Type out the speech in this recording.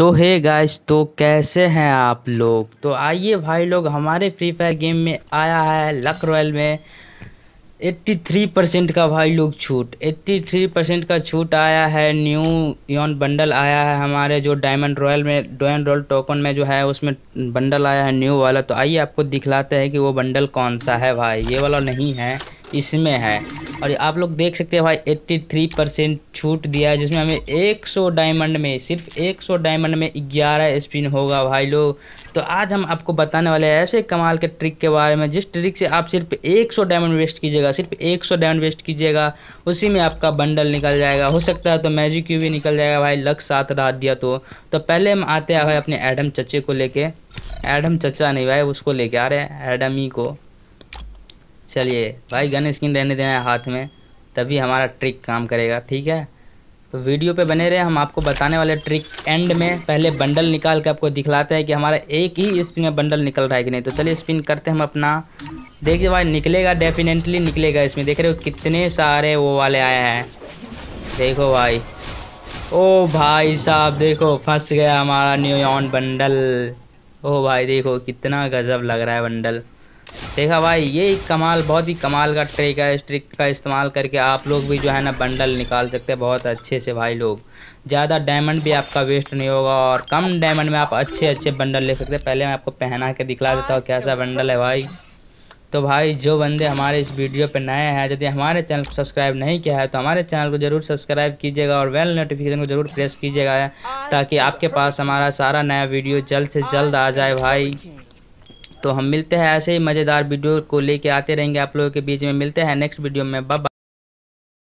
सो है गाइस तो कैसे हैं आप लोग? तो आइए भाई लोग, हमारे फ्री फायर गेम में आया है लक रॉयल में। 83 परसेंट का भाई लोग छूट। 83 परसेंट का छूट आया है। न्यू यॉन बंडल आया है हमारे जो डायमंड रॉयल में डायमंड रॉयल टोकन में जो है, उसमें बंडल आया है न्यू वाला। तो आइए आपको दिखलाते हैं कि वो बंडल कौन सा है भाई। ये वाला नहीं है। इसमें है। और आप लोग देख सकते हैं भाई 83 परसेंट छूट दिया है, जिसमें हमें 100 डायमंड में, सिर्फ़ 100 डायमंड में 11 स्पिन होगा भाई लोग। तो आज हम आपको बताने वाले हैं ऐसे कमाल के ट्रिक के बारे में, जिस ट्रिक से आप सिर्फ़ 100 डायमंड वेस्ट कीजिएगा, सिर्फ़ 100 डायमंड वेस्ट कीजिएगा, उसी में आपका बंडल निकल जाएगा। हो सकता है तो मैजिक क्यू भी निकल जाएगा भाई, लक साथ रात दिया तो। तो पहले हम आते हैं भाई अपने एडम चचे को लेके। एडम चचा नहीं भाई, उसको लेके आ रहे हैं एडम ही को। चलिए, भाई गन स्किन रहने देना है हाथ में, तभी हमारा ट्रिक काम करेगा, ठीक है? तो वीडियो पे बने रहे, हम आपको बताने वाले ट्रिक एंड में, पहले बंडल निकाल के आपको दिखलाते हैं कि हमारा एक ही स्पिन में बंडल निकल रहा है कि नहीं। तो चलिए स्पिन करते हैं हम अपना। देखिए भाई, निकलेगा डेफिनेटली निकलेगा इसमें। देख रहे हो कितने सारे वो वाले आए हैं। देखो भाई। ओ भाई साहब, देखो, फंस गया हमारा न्यू ऑन बंडल ओ भाई देखो, कितना गजब लग रहा है बंडल देखा भाई, ये कमाल, बहुत ही कमाल का ट्रिक है। इस ट्रिक का इस्तेमाल करके आप लोग भी जो है ना बंडल निकाल सकते हैं बहुत अच्छे से भाई लोग। ज़्यादा डायमंड भी आपका वेस्ट नहीं होगा और कम डायमंड में आप अच्छे अच्छे बंडल ले सकते हैं। पहले मैं आपको पहना के दिखला देता हूँ कैसा बंडल है भाई। तो भाई, जो बंदे हमारे इस वीडियो पर नए हैं, यदि हमारे चैनल को सब्सक्राइब नहीं किया है तो हमारे चैनल को ज़रूर सब्सक्राइब कीजिएगा और वेल नोटिफिकेशन को ज़रूर प्रेस कीजिएगा ताकि आपके पास हमारा सारा नया वीडियो जल्द से जल्द आ जाए भाई। तो हम मिलते हैं ऐसे ही मज़ेदार वीडियो को लेके आते रहेंगे आप लोगों के बीच में। मिलते हैं नेक्स्ट वीडियो में। बाबा